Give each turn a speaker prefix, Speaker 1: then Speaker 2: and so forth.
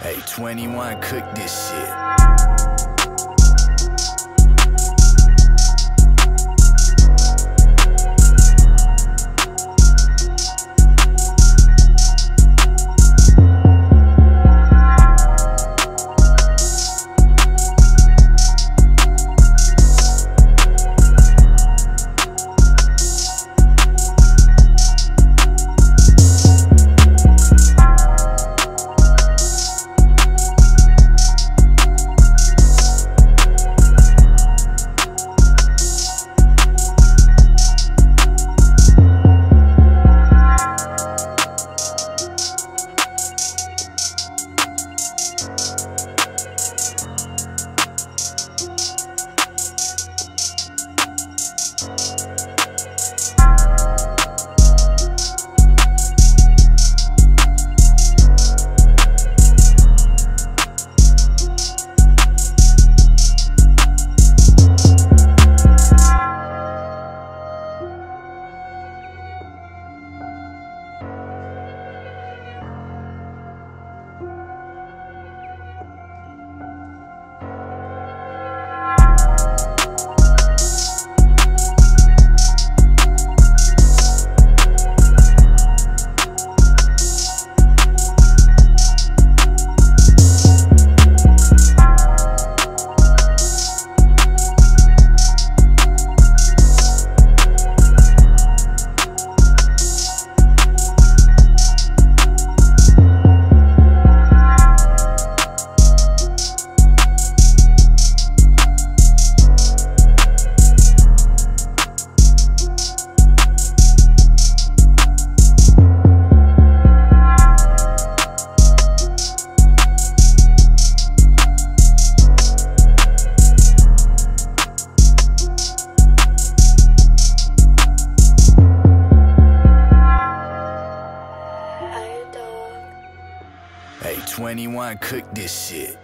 Speaker 1: Hey,
Speaker 2: 21, cook this shit. 21, cook this shit.